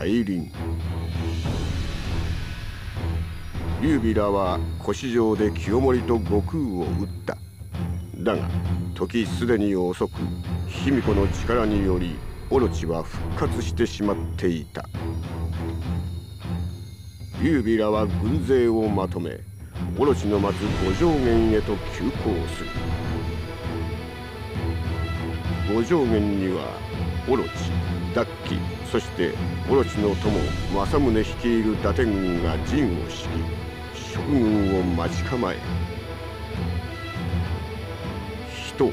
魔王再臨劉備らは腰上で清盛と悟空を撃った。だが時すでに遅く卑弥呼の力によりオロチは復活してしまっていた。劉備らは軍勢をまとめオロチの待つ五条原へと急行する。五条原にはオロチダッキそしてオロチの友政宗率いる伊達軍が陣を敷き諸軍を待ち構え人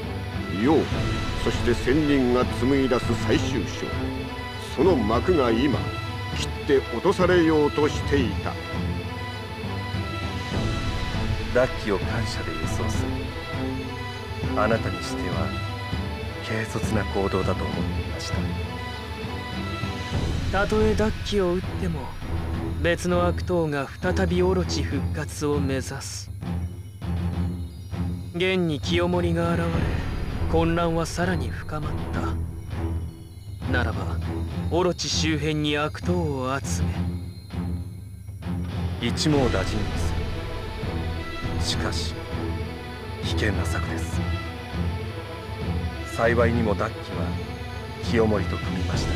妖そして仙人が紡い出す最終章。その幕が今切って落とされようとしていた。ダッキを感謝で輸送す。るあなたにしては軽率な行動だと思っていました。たとえダッキを撃っても別の悪党が再びオロチ復活を目指す。現に清盛が現れ混乱はさらに深まった。ならばオロチ周辺に悪党を集め。一網打尽にする。しかし危険な策です幸いにもダッキは清盛と組みました。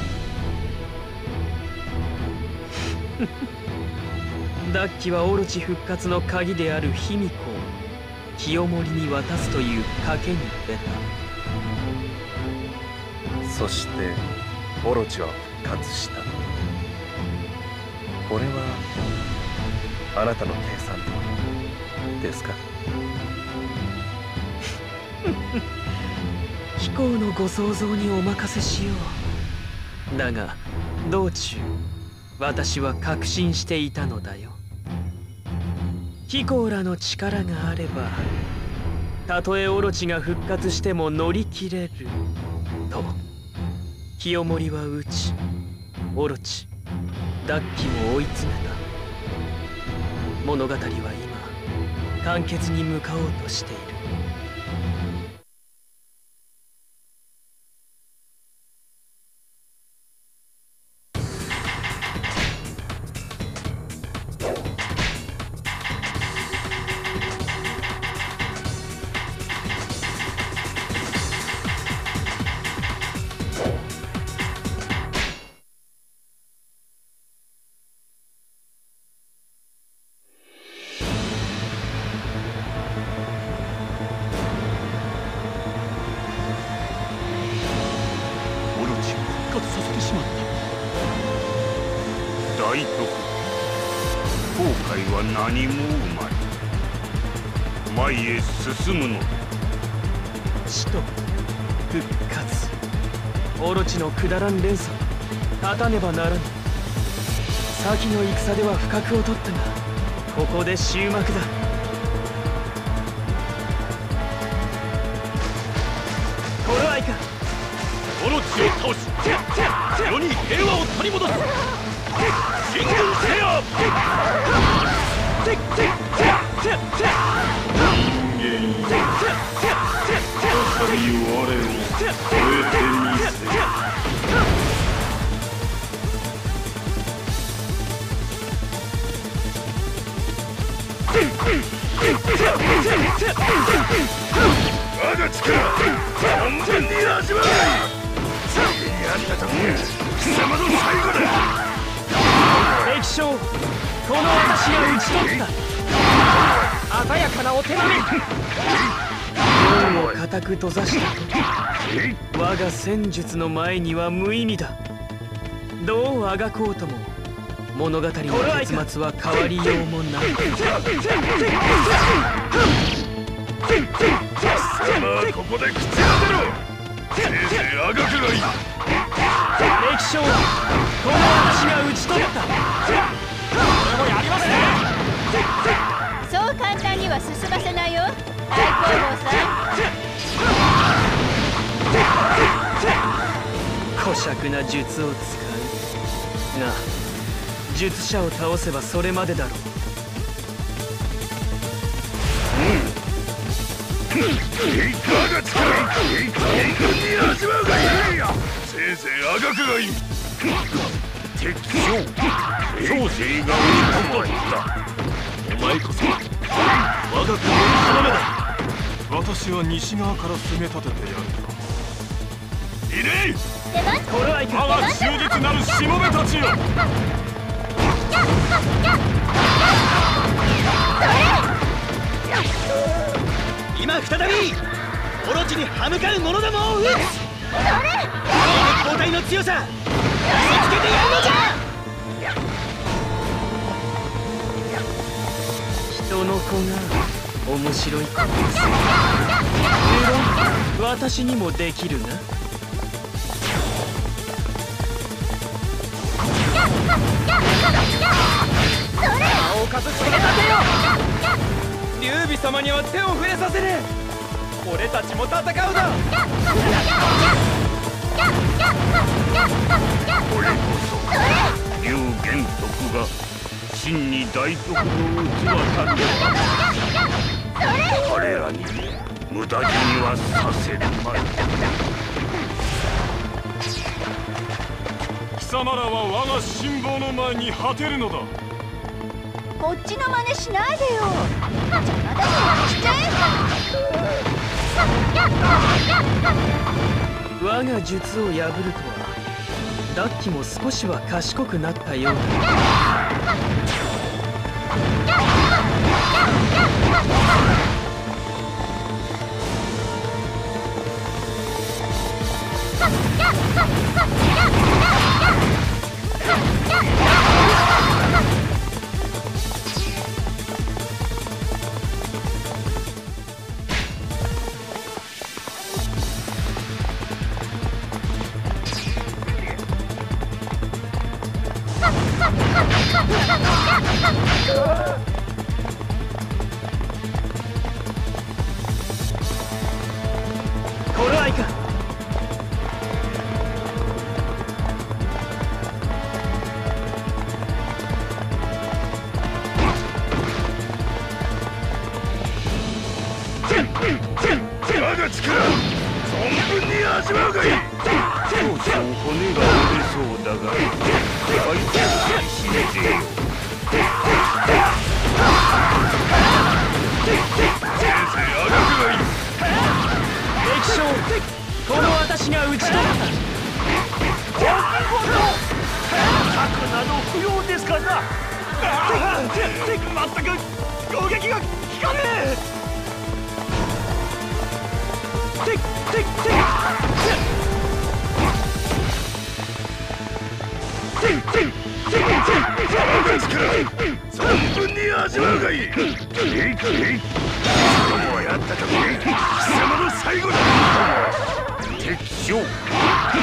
ダッキはオロチ復活の鍵である卑弥呼を清盛に渡すという賭けに出た。そしてオロチは復活した。これはあなたの計算通りですか？飛行のご想像にお任せしよう。だが道中私は確信していたのだよ。飛行らの力があればたとえオロチが復活しても乗り切れると。清盛は討ちオロチダッキも追い詰めた。物語は今完結に向かおうとしている。何も生まい。前へ進むの。だ死と復活。オロチのくだらん連鎖。立たねばならぬ。先の戦では不覚を取ったがここで終幕だ。オロチを倒し世に平和を取り戻す。進軍せよ我が力完全に味わう次にあった時が貴様の最後だ。敵将この私が討ち取った。鮮やかなお手並み。門を固く閉ざした。時我が戦術の前には無意味だ。どうあがこうとも物語の結末は変わりようもない貴様はここで口を出ろ。せいぜいあがくがいい敵将はこの私が討ち取った。これもやりますね。そう簡単には進ませないよ。大攻防さん。小尺な術を使う。が術者を倒せばそれまでだろう。我が力存分に味わうがいいせいぜいあがくがいい。敵将長生が討ち取った。お前こそ我が国の要だ私は西側から攻め立ててやる。いれい。出番頃合いか我が忠実なるしもべたちよ。今再びオロチに歯向かう者どもを撃つ交代の強さ。見せつけてやるのじゃ。人の子が面白いこです無論私にもできるな。青かぶって立てよ。劉備様には手を触れさせる。俺たちも戦うだこれこそ劉玄徳が真に大徳の器たる。彼らに無駄死にはさせるまい。貴様らは我が辛抱の前に果てるのだ。こっちの真似しないでよ。じゃあ私の真似しちゃえ我が術を破るとはダッキも少しは賢くなったようだ。頃合いか敵将この私が討ち取った核など不要ですかな。まったく攻撃が効かねえててて存分に味わうがいいあったとき貴様の最後だ敵将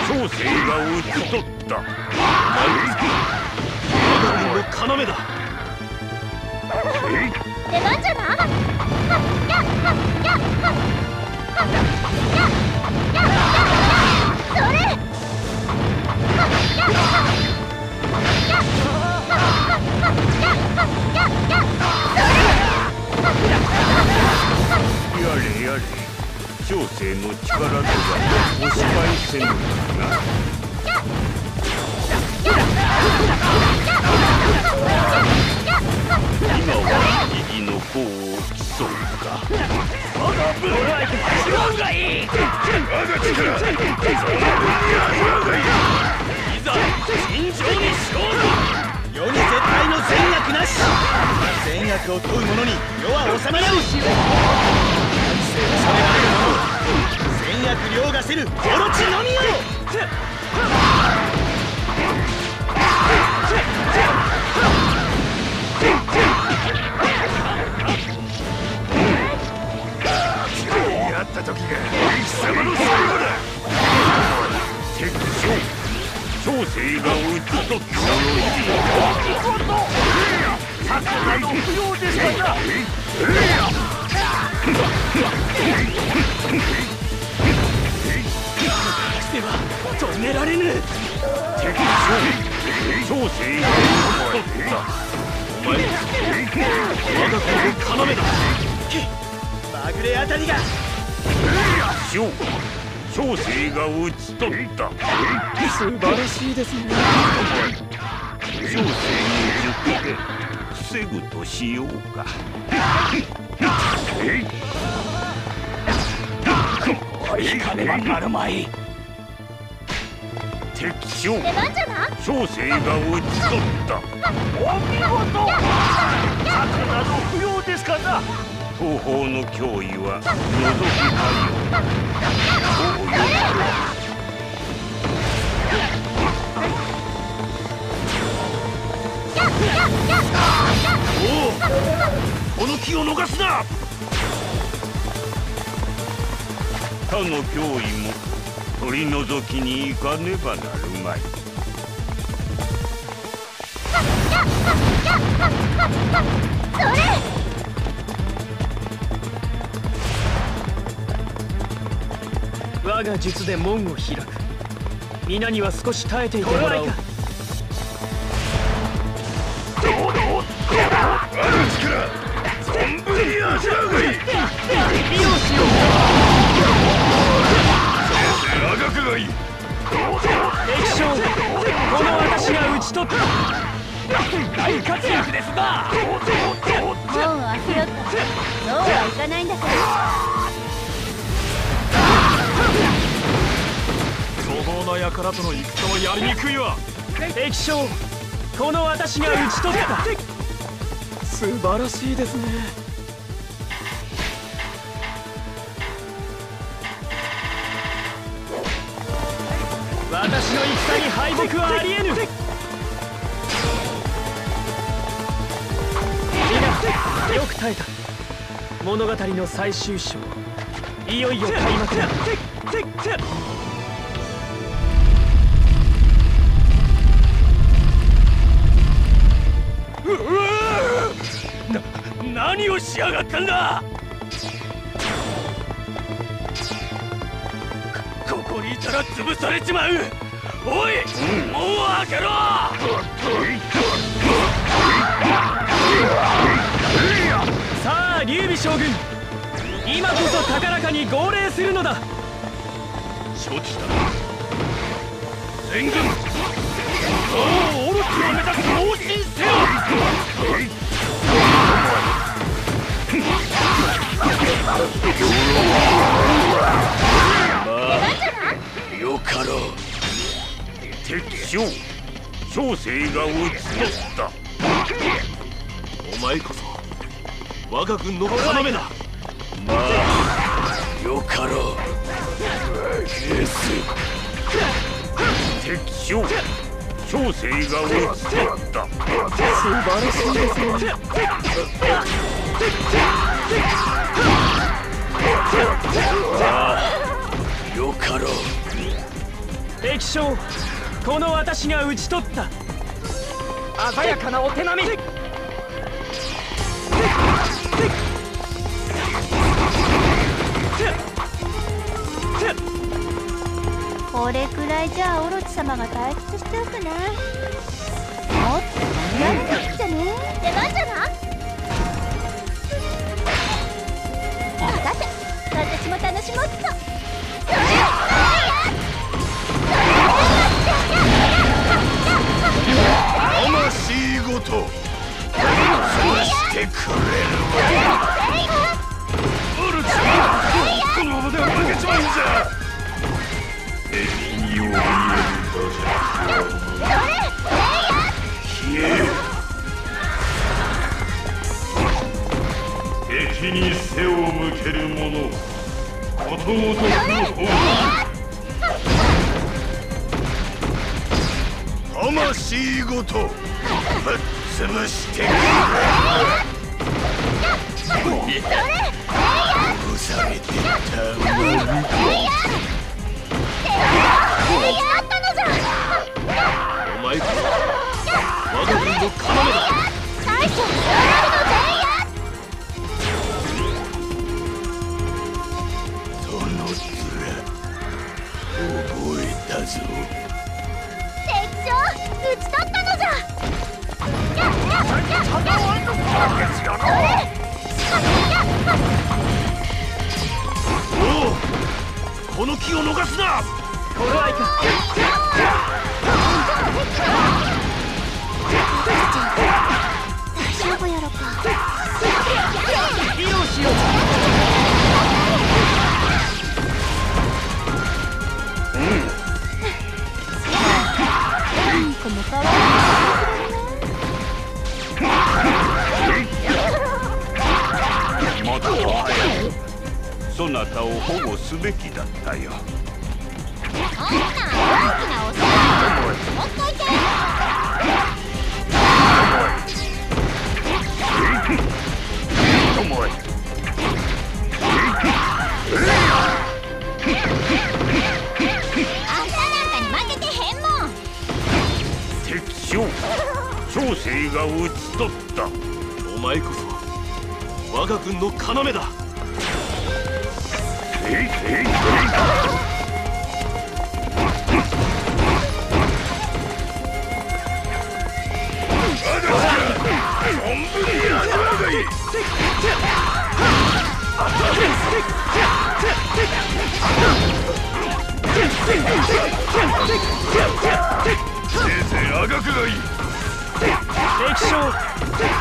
長生が討ち取った何我が軍の要だ出番じゃな善悪を問う者に世は収まらぬ大勢を収められる者善悪凌駕せるオロチのみよやった時が貴様の最後だ敵将長生が討ち取った。のに不要ですからでは止められぬ敵将長生が討ち取った。お前我が国の要だまぐれあた。りが将長長生が討ち取った。素晴らしいですね。長生の術で防ぐとしようか。えい。引かねばなるまい。敵将。出番じゃな長生が討ち取った。お見事。策など不要ですかな東方の脅威は除きかよそうよこの気を逃すな。他の脅威も取り除きに行かねばなるまい我が術で門を開く。皆には少し耐えていてもらおう。存分に味わうがいい利用しよ長くがいい敵将この私が討ち取った。大活躍ですな。門を開けろってそうはいかないんだから粗暴な輩との戦はやりにくいわ。敵将この私が討ち取った。素晴らしいですね。私の戦に敗北はありえぬ。皆よく耐えた。物語の最終章。いよいよ。開幕だ何をしやがったんだこここにいたら潰されちまうおい門を開けろさあ劉備将軍。今こそ高らかに号令するのだ。承知した。全軍おおオロチを目指す猛進せよ。よかろう。敵将長生が討ち取った。お前こそ我が軍の要だまあよかろうゲス敵将長生が討ち取った素晴らしいですねよかろう敵将この私が討ち取った。鮮やかなお手並み。これくらいじゃあオロチ様が退屈しちゃうかなもっと盛り上げてきてね。出番じゃな分かった私も楽しもうっと。魂ごとそうしてくれる。オルチこのままで負けちまうんじゃ敵に怯える消え敵に背を向ける者。ことごとくの方魂ごとぶっ潰してくれ。ほぐされてた馬にやったのじゃお前こそ我が軍の要だ大将その面覚えたぞ敵将討ち取ったのじゃやっやっやっやっそれこの機を逃すな。頃合いか大丈夫やろか。披露しよう何個も可愛そなたを保護すべきだったよ。そんな大きなお世話もっといて将長生が討ち取った。お前こそ我が軍の要だ。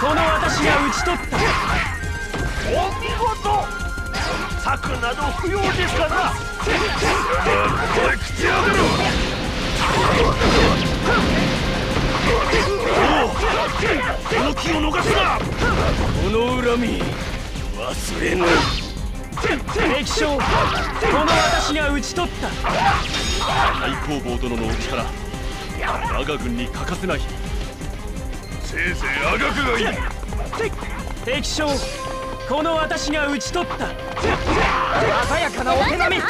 この私が討ち取った。お見事策など不要ですから。な貴様ここへ口当てろこの気を逃すな。この恨み忘れぬ。敵将この私が討ち取った。太公望殿のお力我が軍に欠かせない。せいぜいあがくがいい。敵将この私が討ち取った。鮮やかなお手並み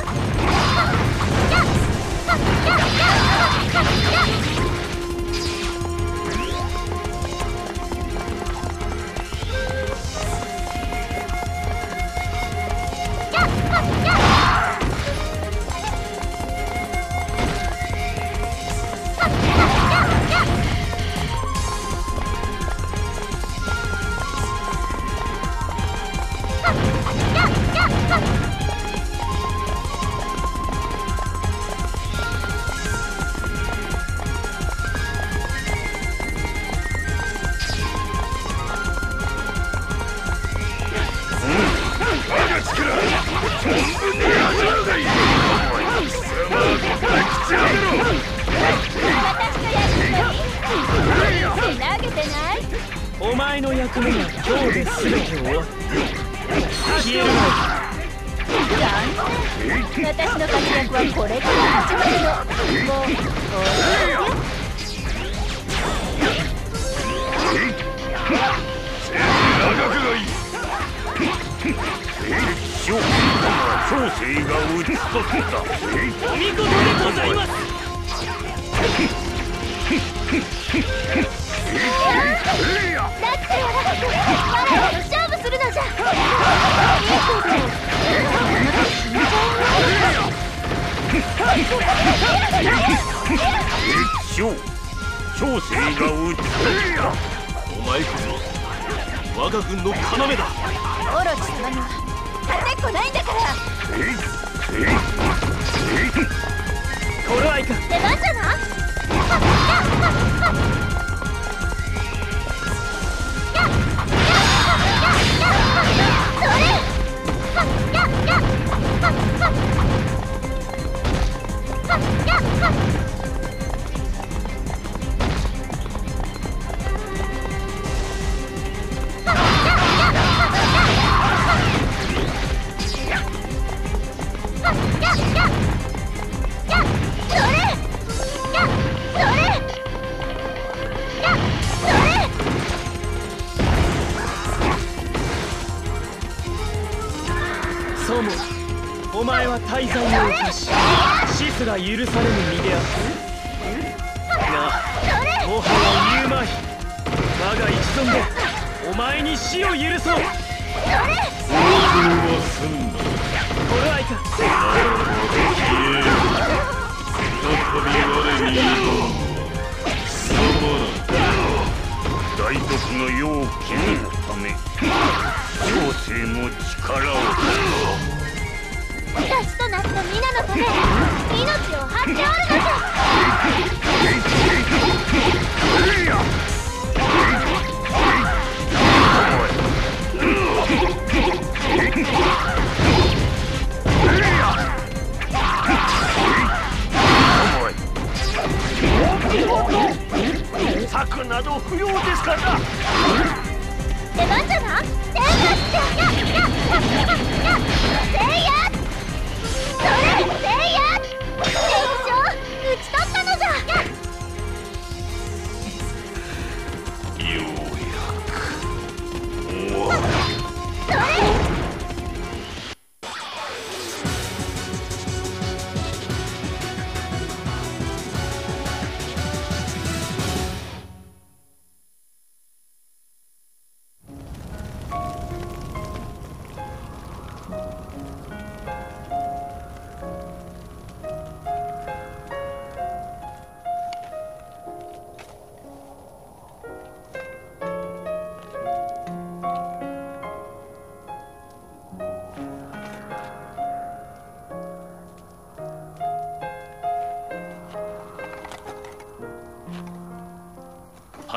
お前の役目が今日で全て終わった消えるの私の活躍はこれから始まるのもう終わりよあがくがいい敵将長生が討ち取ったお見事でございます。勝負するのじゃ。いいけどあなた死んじゃ。うよ敵将長生が討ちお前こそ我が軍の要だオロチ様には勝てっこないんだからえいえいえい頃合いか出番じゃ。ない大罪を犯し死すら許されぬ身であったがもは言うまい我が一存でお前に死を許そう頃合いか大徳の世を決めるため長生の力を。私となった皆のため命を張っておるのじゃ策など不要ですからな出番じゃなせいややややややせいや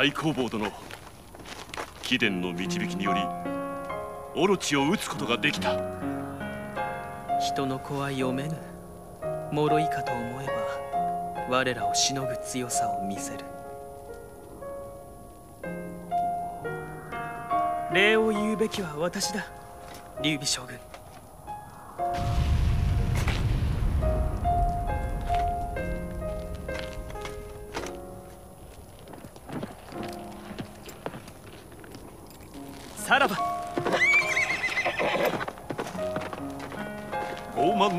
太公望殿貴殿の導きによりオロチを討つことができた。人の子は読めぬ脆いかと思えば我らをしのぐ強さを見せる。礼を言うべきは私だ劉備将軍。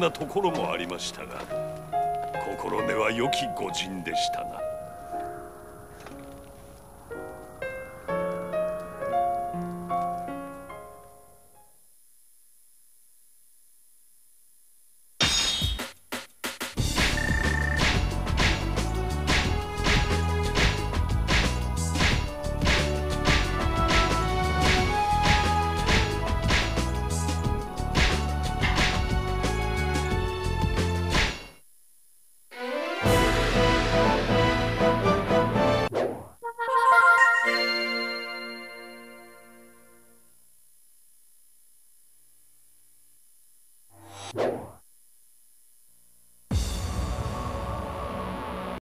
なところもありましたが心根は良き御人でしたな。